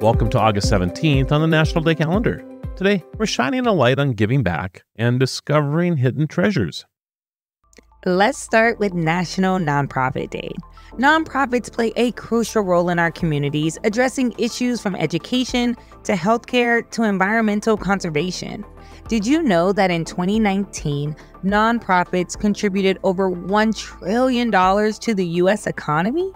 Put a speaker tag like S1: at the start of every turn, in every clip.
S1: Welcome to August 17th on the National Day calendar. Today, we're shining a light on giving back and discovering hidden treasures.
S2: Let's start with National Nonprofit Day. Nonprofits play a crucial role in our communities, addressing issues from education to healthcare to environmental conservation. Did you know that in 2019, nonprofits contributed over $1 trillion to the U.S. economy?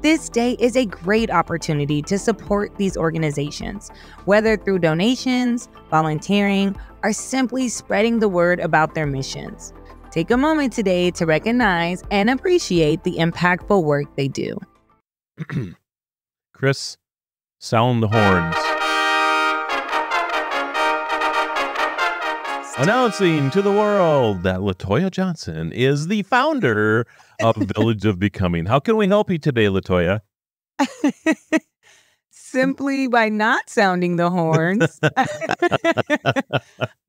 S2: This day is a great opportunity to support these organizations, whether through donations, volunteering, or simply spreading the word about their missions. Take a moment today to recognize and appreciate the impactful work they do.
S1: Chris, sound the horns. Announcing to the world that Latoya Johnson is the founder of Village of Becoming. How can we help you today, Latoya?
S2: Simply by not sounding the horns,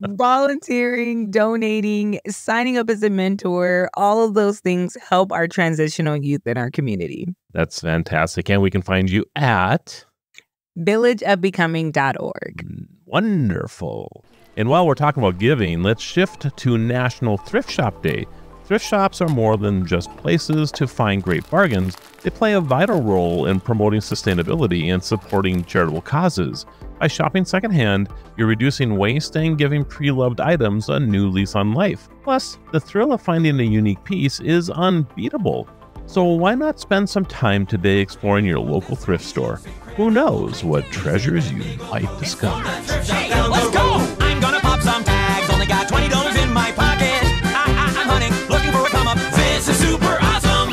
S2: volunteering, donating, signing up as a mentor, all of those things help our transitional youth in our community.
S1: That's fantastic. And we can find you at
S2: villageofbecoming.org.
S1: Wonderful. And while we're talking about giving, let's shift to National Thrift Shop Day. Thrift shops are more than just places to find great bargains, they play a vital role in promoting sustainability and supporting charitable causes. By shopping secondhand, you're reducing waste and giving pre loved items a new lease on life. Plus, the thrill of finding a unique piece is unbeatable. So, why not spend some time today exploring your local thrift store? Who knows what treasures you might discover?
S3: Let's go! I'm gonna pop some tags. Only got twenty dollars in my pocket. I, I, I'm hunting, looking for a come up. This is super awesome.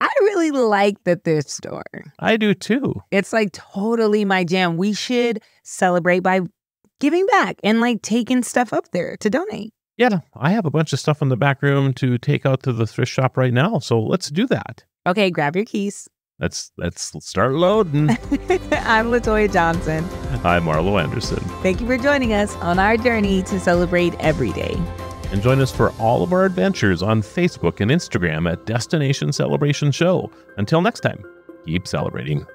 S2: I really like the thrift store.
S1: I do too.
S2: It's like totally my jam. We should celebrate by giving back and like taking stuff up there to donate.
S1: Yeah, I have a bunch of stuff in the back room to take out to the thrift shop right now. So let's do that.
S2: Okay, grab your keys.
S1: Let's let's start loading.
S2: I'm Latoya Johnson.
S1: I'm Marlo Anderson.
S2: Thank you for joining us on our journey to celebrate every day.
S1: And join us for all of our adventures on Facebook and Instagram at Destination Celebration Show. Until next time, keep celebrating.